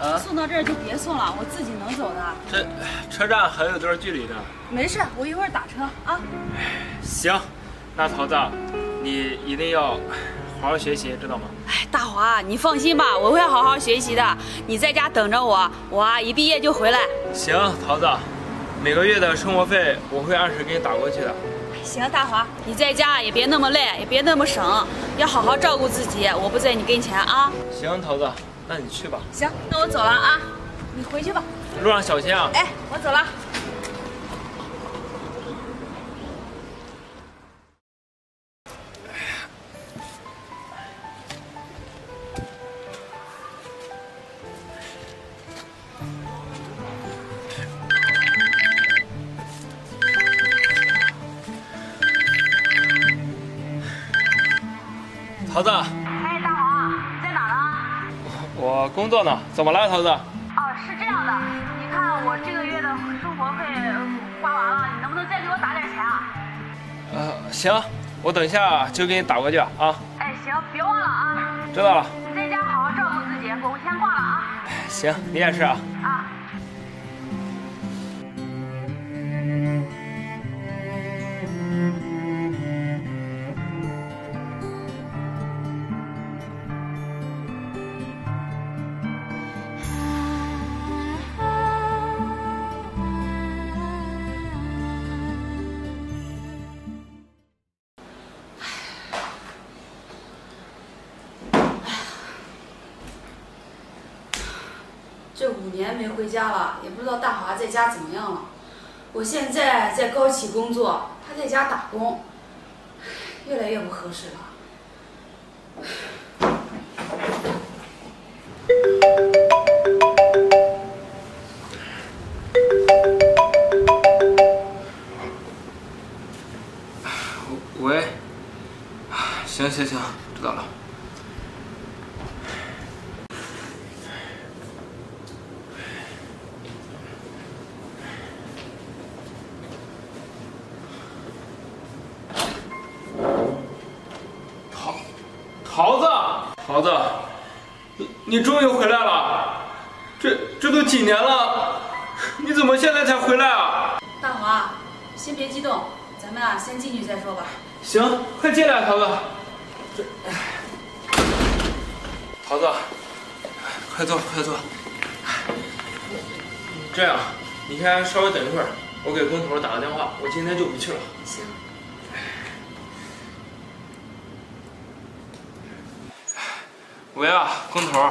啊送到这儿就别送了，我自己能走的。这车站还有段距离呢。没事，我一会儿打车啊。行，那桃子，你一定要好好学习，知道吗？哎，大华，你放心吧，我会好好学习的。你在家等着我，我啊一毕业就回来。行，桃子，每个月的生活费我会按时给你打过去的。行，大华，你在家也别那么累，也别那么省，要好好照顾自己。我不在你跟前啊。行，桃子，那你去吧。行，那我走了啊，你回去吧。路上小心啊。哎，我走了。我工作呢，怎么了，桃子？哦，是这样的，你看我这个月的生活费花完了，你能不能再给我打点钱啊？呃，行，我等一下就给你打过去啊。哎，行，别忘了啊。知道了。你在家好好照顾自己，我先挂了啊。行，你也是啊。啊。这五年没回家了，也不知道大华在家怎么样了。我现在在高企工作，他在家打工，越来越不合适了。桃子，桃子，你你终于回来了，这这都几年了，你怎么现在才回来啊？大华，先别激动，咱们啊先进去再说吧。行，快进来，桃子。这，桃子，快坐，快坐。这样，你先稍微等一会儿，我给工头打个电话，我今天就不去了。行。喂啊，工头，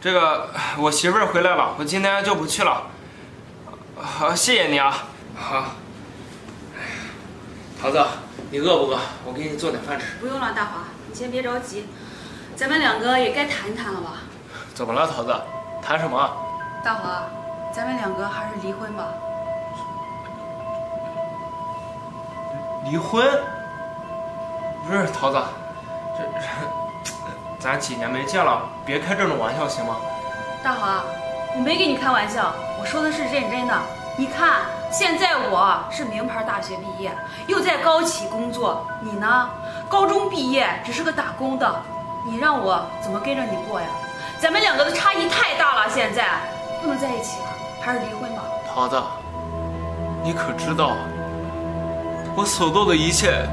这个我媳妇儿回来了，我今天就不去了。好，谢谢你啊。好。桃子，你饿不饿？我给你做点饭吃。不用了，大华，你先别着急，咱们两个也该谈一谈了吧？怎么了，桃子？谈什么？大华，咱们两个还是离婚吧。离婚？不是桃子，这这，咱几年没见了，别开这种玩笑行吗？大华，我没跟你开玩笑，我说的是认真的。你看，现在我是名牌大学毕业，又在高企工作，你呢？高中毕业只是个打工的，你让我怎么跟着你过呀？咱们两个的差异太大了，现在不能在一起了，还是离婚吧。桃子，你可知道，我所做的一切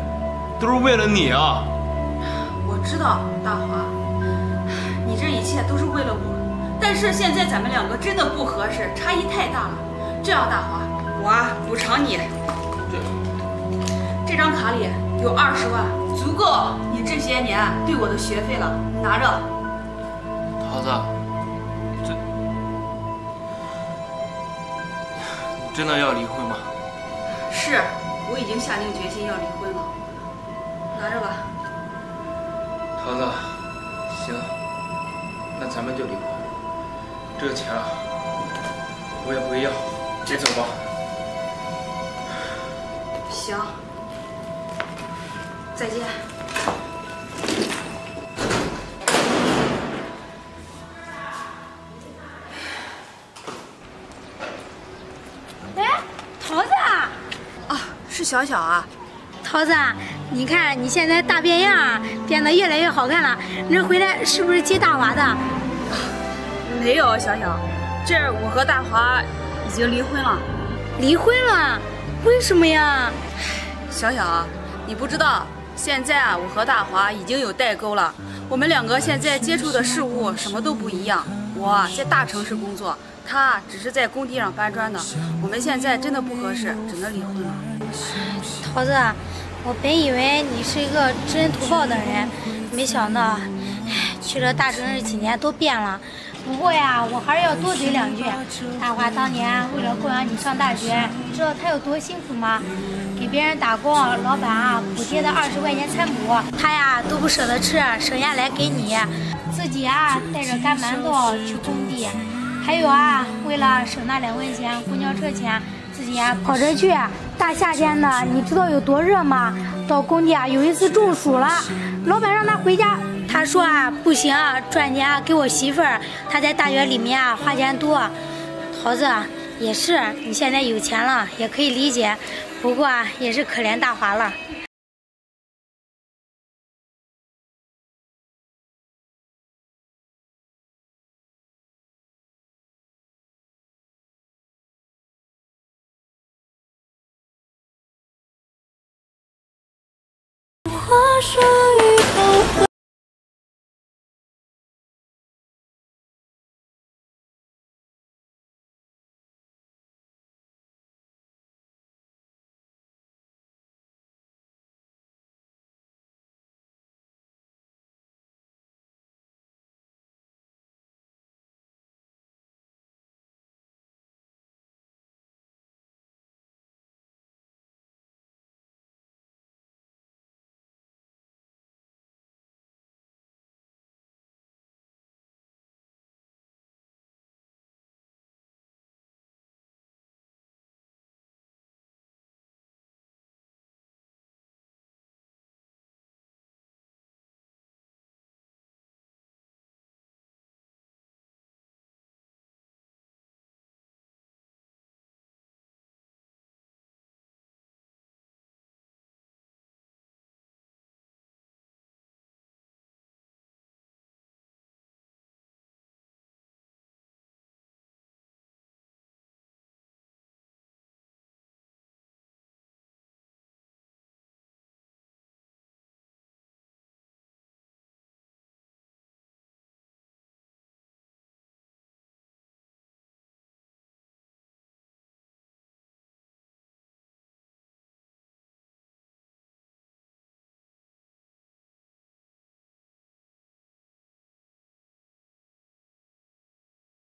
都是为了你啊！我知道，大华，一切都是为了我，但是现在咱们两个真的不合适，差异太大了。这样，大华，我啊补偿你。这这张卡里有二十万，足够你这些年对我的学费了。你拿着。桃子，这你真的要离婚吗？是，我已经下定决心要离婚了。拿着吧。桃子，咱们就离婚。这个钱啊，我也不会要。你走吧。行，再见。哎，桃子啊，啊，是小小啊。桃子，你看你现在大变样，变得越来越好看了。你这回来是不是接大娃的？没有，小小，这我和大华已经离婚了。离婚了？为什么呀？小小，你不知道，现在啊，我和大华已经有代沟了。我们两个现在接触的事物什么都不一样。我在大城市工作，他只是在工地上搬砖的。我们现在真的不合适，只能离婚了。桃子，我本以为你是一个知恩图报的人，没想到，去了大城市几年都变了。不过呀，我还是要多嘴两句。大华当年为了供养你上大学，你知道他有多辛苦吗？给别人打工，老板啊补贴的二十块钱餐补，他呀都不舍得吃，省下来给你。自己啊带着干馒头去工地，还有啊为了省那两块钱公交车钱，自己啊跑着去。大夏天的，你知道有多热吗？到工地啊有一次中暑了，老板让他回家。他说啊，不行啊，赚钱给我媳妇儿，他在大学里面啊花钱多。桃子也是，你现在有钱了，也可以理解，不过啊也是可怜大华了。话说。